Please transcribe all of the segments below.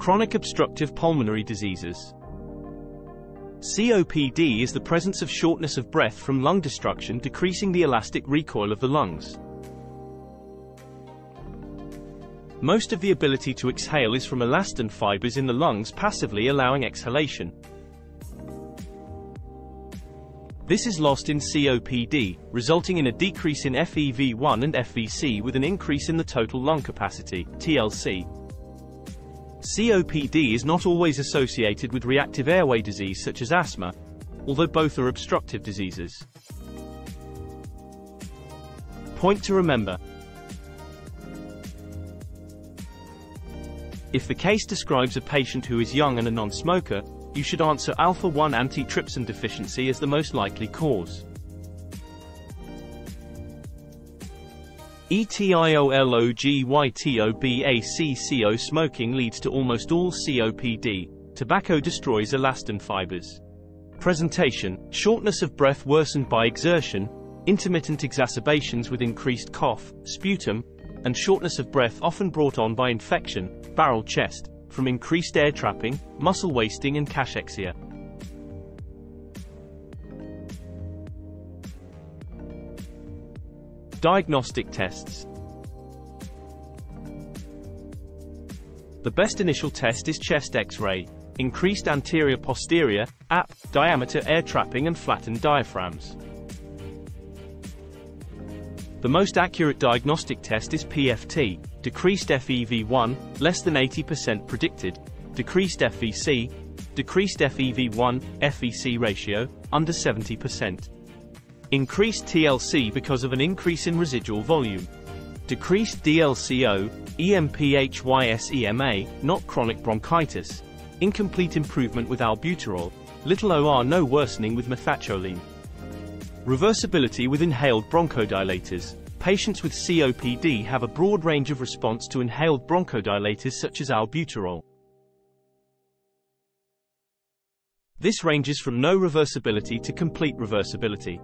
Chronic obstructive pulmonary diseases. COPD is the presence of shortness of breath from lung destruction decreasing the elastic recoil of the lungs. Most of the ability to exhale is from elastin fibers in the lungs passively allowing exhalation. This is lost in COPD, resulting in a decrease in FEV1 and FVC with an increase in the total lung capacity, TLC. COPD is not always associated with reactive airway disease such as asthma, although both are obstructive diseases. Point to remember. If the case describes a patient who is young and a non-smoker, you should answer alpha-1 antitrypsin deficiency as the most likely cause. ETIOLOGYTOBACCO Smoking leads to almost all COPD. Tobacco destroys elastin fibers. Presentation, shortness of breath worsened by exertion, intermittent exacerbations with increased cough, sputum, and shortness of breath often brought on by infection, barrel chest, from increased air trapping, muscle wasting and cachexia. Diagnostic tests. The best initial test is chest X-ray, increased anterior-posterior, AP, diameter air trapping and flattened diaphragms. The most accurate diagnostic test is PFT, decreased FEV1, less than 80% predicted, decreased FVC, decreased FEV1, FVC ratio, under 70%. Increased TLC because of an increase in residual volume. Decreased DLCO, EMPHYSEMA, not chronic bronchitis. Incomplete improvement with albuterol. Little OR no worsening with methacholine. Reversibility with inhaled bronchodilators. Patients with COPD have a broad range of response to inhaled bronchodilators such as albuterol. This ranges from no reversibility to complete reversibility.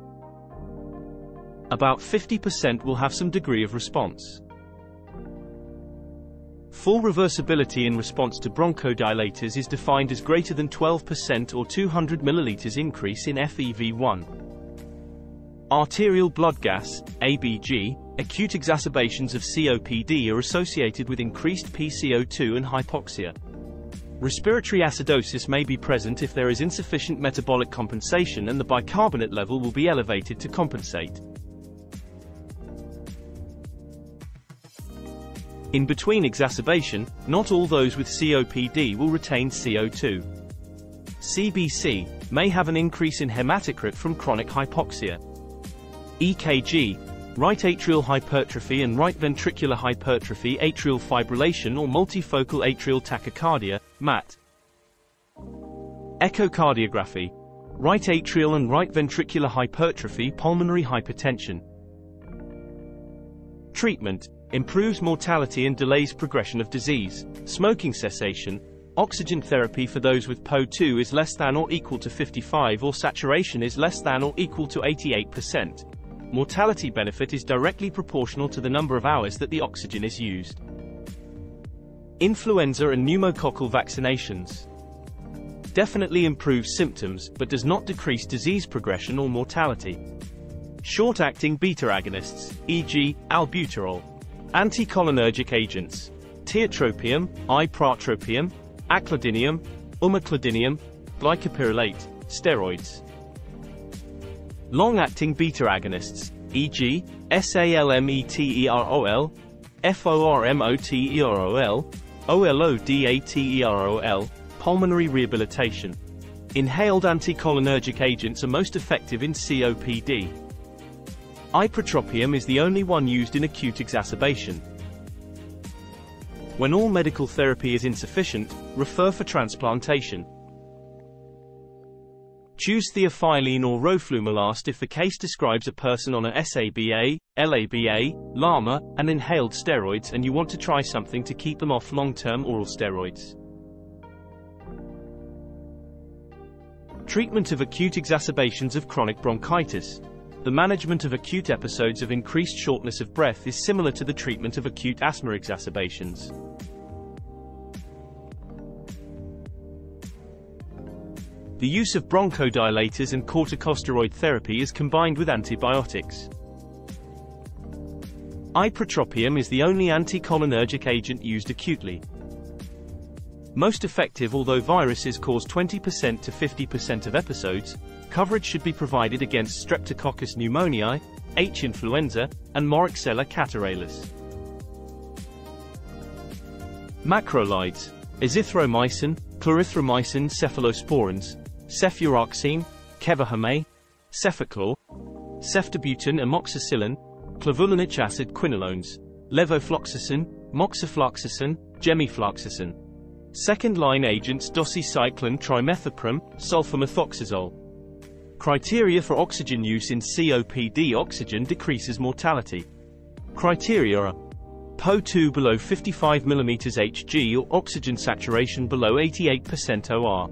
About 50% will have some degree of response. Full reversibility in response to bronchodilators is defined as greater than 12% or 200 milliliters increase in FEV1. Arterial blood gas, ABG, acute exacerbations of COPD are associated with increased PCO2 and hypoxia. Respiratory acidosis may be present if there is insufficient metabolic compensation and the bicarbonate level will be elevated to compensate. In between exacerbation, not all those with COPD will retain CO2. CBC may have an increase in hematocrit from chronic hypoxia. EKG, right atrial hypertrophy and right ventricular hypertrophy atrial fibrillation or multifocal atrial tachycardia, MAT. Echocardiography, right atrial and right ventricular hypertrophy pulmonary hypertension. Treatment, improves mortality and delays progression of disease. Smoking cessation, oxygen therapy for those with PO2 is less than or equal to 55 or saturation is less than or equal to 88%. Mortality benefit is directly proportional to the number of hours that the oxygen is used. Influenza and pneumococcal vaccinations definitely improves symptoms but does not decrease disease progression or mortality. Short-acting beta agonists, e.g., albuterol, Anticholinergic agents. Tiotropium, ipratropium, aclidinium, umeclidinium, glycopyrrolate, steroids. Long-acting beta agonists, e.g., SALMETEROL, FORMOTEROL, OLODATEROL, pulmonary rehabilitation. Inhaled anticholinergic agents are most effective in COPD. Ipratropium is the only one used in acute exacerbation. When all medical therapy is insufficient, refer for transplantation. Choose theophylline or roflumilast if the case describes a person on a SABA, LABA, LAMA, and inhaled steroids and you want to try something to keep them off long-term oral steroids. Treatment of acute exacerbations of chronic bronchitis. The management of acute episodes of increased shortness of breath is similar to the treatment of acute asthma exacerbations. The use of bronchodilators and corticosteroid therapy is combined with antibiotics. Ipratropium is the only anticholinergic agent used acutely, most effective although viruses cause 20% to 50% of episodes, coverage should be provided against Streptococcus pneumoniae, H. influenza, and Moraxella catarrhalis. Macrolides, azithromycin, clarithromycin cephalosporins, cefuroxime, kevahame, cefaclor, ceftibuten amoxicillin, clavulanic acid quinolones, levofloxacin, moxifloxacin, gemifloxacin. Second-line agents doxycycline trimethoprim, sulfamethoxazole. Criteria for oxygen use in COPD Oxygen decreases mortality. Criteria are PO2 below 55 mm Hg or oxygen saturation below 88% OR.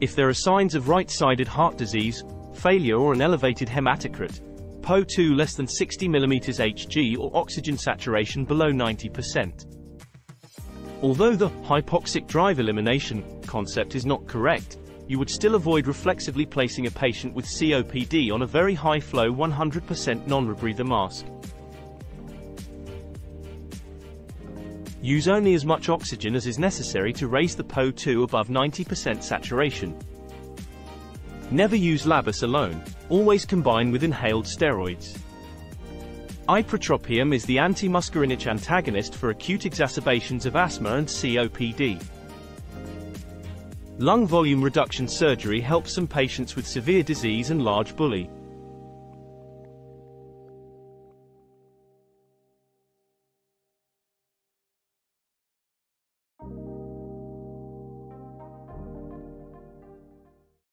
If there are signs of right-sided heart disease, failure or an elevated hematocrit, PO2 less than 60 mm Hg or oxygen saturation below 90%. Although the hypoxic drive elimination concept is not correct, you would still avoid reflexively placing a patient with COPD on a very high flow 100% non-rebreather mask. Use only as much oxygen as is necessary to raise the PO2 above 90% saturation. Never use LABAs alone, always combine with inhaled steroids. Ipratropium is the antimuscarinic antagonist for acute exacerbations of asthma and COPD. Lung volume reduction surgery helps some patients with severe disease and large bullae.